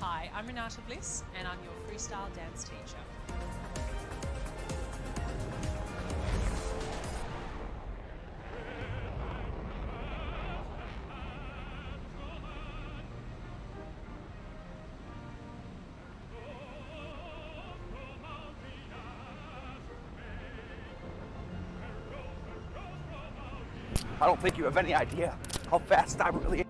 Hi, I'm Renata Bliss, and I'm your freestyle dance teacher. I don't think you have any idea how fast I really am.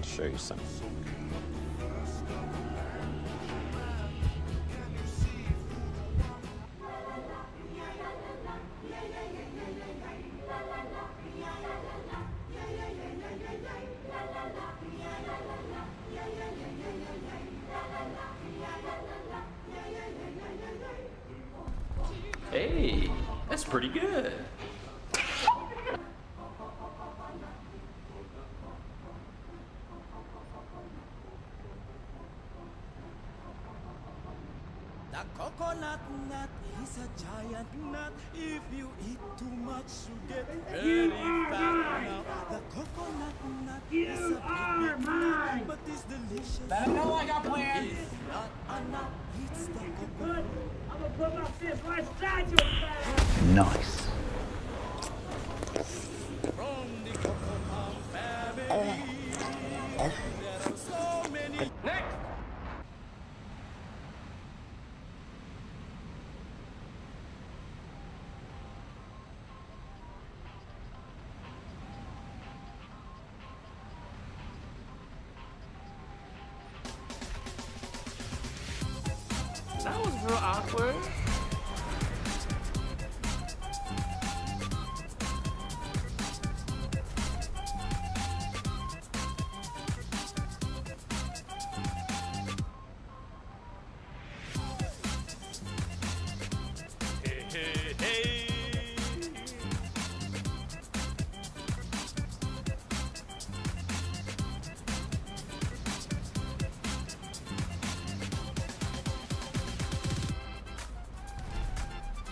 I want to show you something. Hey, that's pretty good. The coconut nut is a giant nut. If you eat too much, you get very fat. Now, the coconut nut is a big, big nut, but it's delicious. Let 'em know I got plans. It's not a nut, it's the coconut. I'm gonna put my fist right inside your face. Nice. That was real awkward.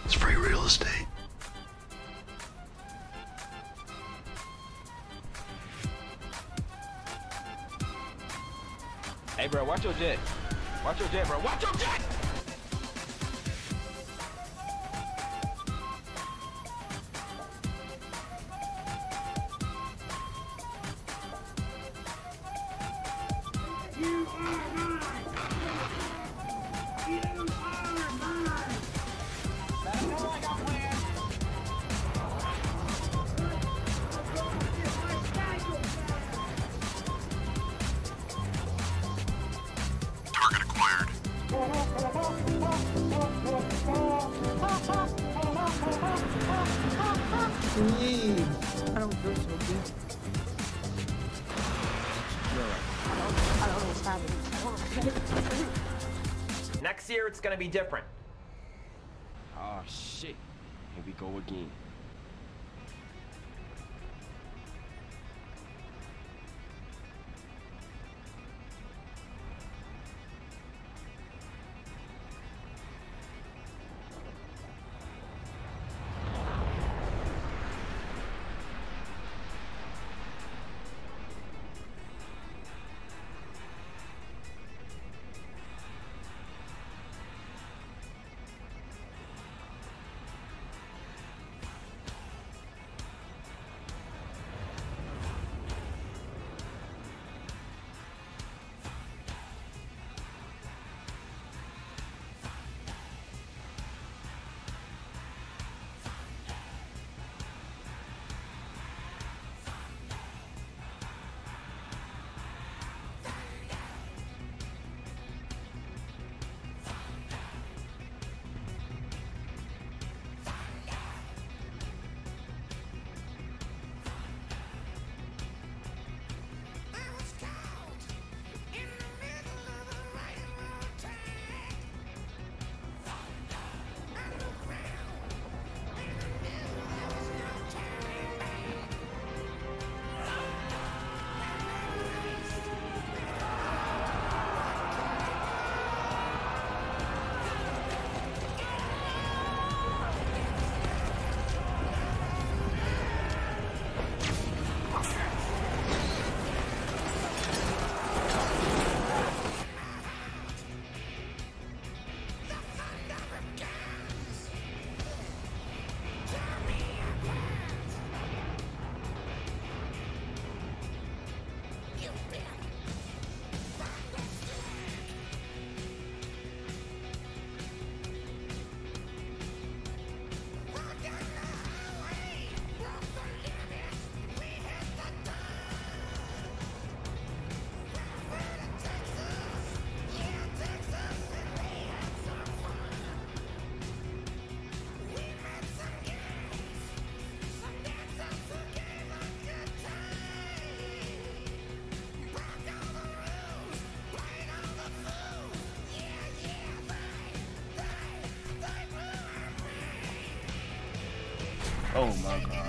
It's free real estate. Hey bro, watch your jet. Watch your jet, bro. Watch your jet! You are mine. You are mine. Next year it's gonna be different. Oh shit. Here we go again. Oh my god.